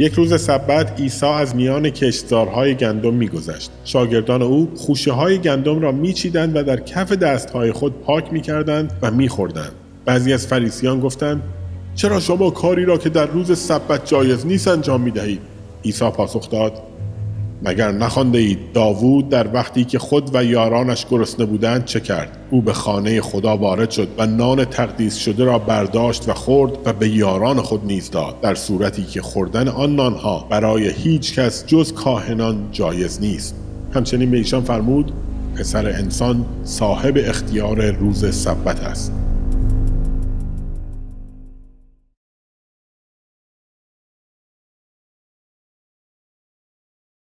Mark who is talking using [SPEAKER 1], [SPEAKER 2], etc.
[SPEAKER 1] یک روز سبت عیسی از میان کشتزارهای گندم میگذشت. شاگردان او خوشه های گندم را میچیدند و در کف دستهای خود پاک می‌کردند و میخوردند. بعضی از فریسیان گفتند چرا شما کاری را که در روز سبت جایز نیست انجام می‌دهید؟ عیسی پاسخ داد مگر نخوانده اید داوود در وقتی که خود و یارانش گرسنه بودند چه کرد؟ او به خانه خدا وارد شد و نان تقدیس شده را برداشت و خورد و به یاران خود نیز داد در صورتی که خوردن آن نانها برای هیچ کس جز کاهنان جایز نیست. همچنین به ایشان فرمود پسر انسان صاحب اختیار روز سبت است.